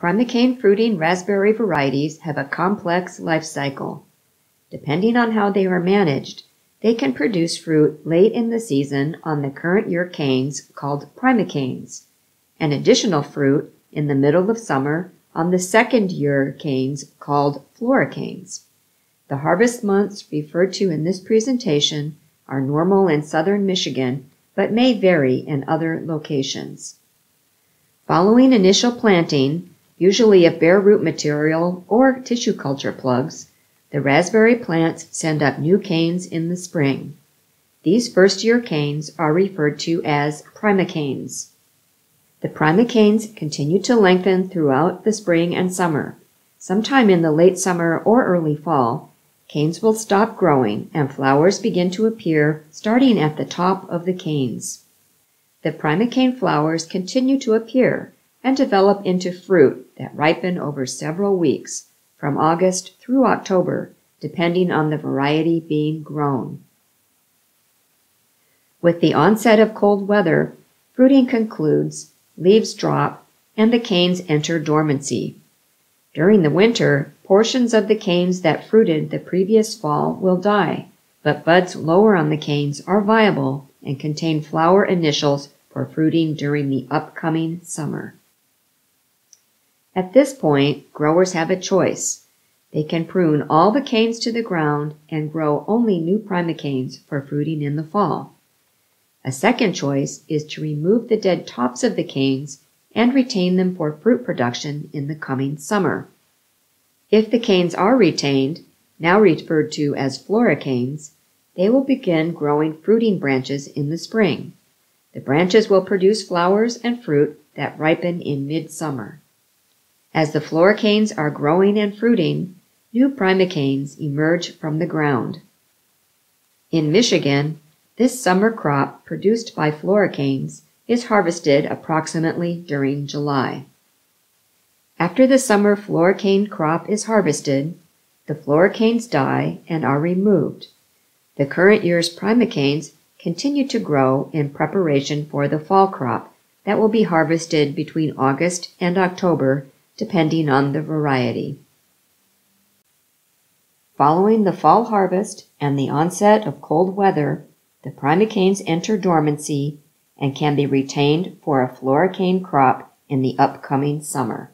Primocane fruiting raspberry varieties have a complex life cycle. Depending on how they are managed, they can produce fruit late in the season on the current year canes called primocanes, and additional fruit in the middle of summer on the second year canes called floricanes. The harvest months referred to in this presentation are normal in southern Michigan, but may vary in other locations. Following initial planting, usually of bare root material or tissue culture plugs, the raspberry plants send up new canes in the spring. These first-year canes are referred to as primocanes. The primocanes continue to lengthen throughout the spring and summer. Sometime in the late summer or early fall, canes will stop growing and flowers begin to appear starting at the top of the canes. The primocane flowers continue to appear and develop into fruit that ripen over several weeks, from August through October, depending on the variety being grown. With the onset of cold weather, fruiting concludes, leaves drop, and the canes enter dormancy. During the winter, portions of the canes that fruited the previous fall will die, but buds lower on the canes are viable and contain flower initials for fruiting during the upcoming summer. At this point, growers have a choice. They can prune all the canes to the ground and grow only new primocanes for fruiting in the fall. A second choice is to remove the dead tops of the canes and retain them for fruit production in the coming summer. If the canes are retained, now referred to as floricanes, they will begin growing fruiting branches in the spring. The branches will produce flowers and fruit that ripen in midsummer. As the floricanes are growing and fruiting, new primocanes emerge from the ground. In Michigan, this summer crop produced by floricanes is harvested approximately during July. After the summer floricane crop is harvested, the floricanes die and are removed. The current year's primocanes continue to grow in preparation for the fall crop that will be harvested between August and October depending on the variety. Following the fall harvest and the onset of cold weather, the primocanes enter dormancy and can be retained for a floricane crop in the upcoming summer.